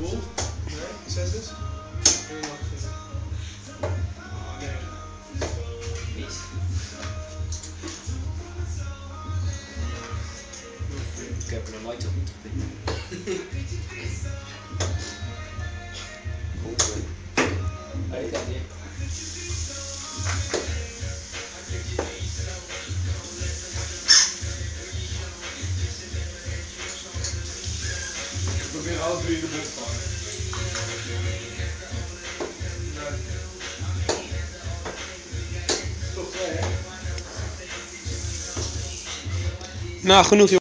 boel? Nee, zes is? Nog geen. Ah, nee. Mis. Ik heb er nooit op. Goed. Weet dat niet. Probeer in de te pakken. Nou, genoeg joh.